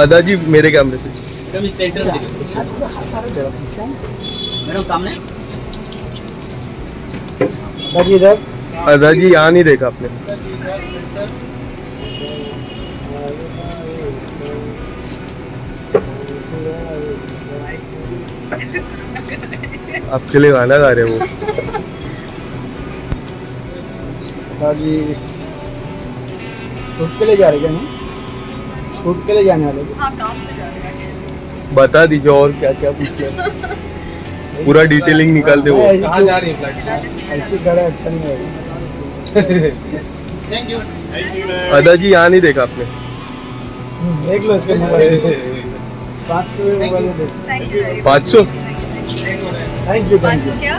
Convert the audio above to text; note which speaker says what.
Speaker 1: अदा जी मेरे कैमरे से। जी यहाँ नहीं देखा आपने। आपके लिए गाना गा रहे हैं। वो
Speaker 2: बाकी शूट के लिए जा रहे क्या नहीं? शूट के लिए जाने वाले
Speaker 3: हाँ काम से जा रहे
Speaker 1: बता दीजिए और क्या क्या पूछे पूरा डिटेलिंग निकाल दे वो
Speaker 2: ऐसी
Speaker 4: कहाँ जा रही है
Speaker 2: ऐसी खड़ा अच्छा नहीं होगा
Speaker 1: अदा जी यहाँ नहीं देखा आपने?
Speaker 2: देख लो इसके मोबाइल। पाँच सौ.
Speaker 1: पाँच सौ?
Speaker 2: थैंक यू
Speaker 3: पाँच
Speaker 2: थैंक
Speaker 3: सौ क्या?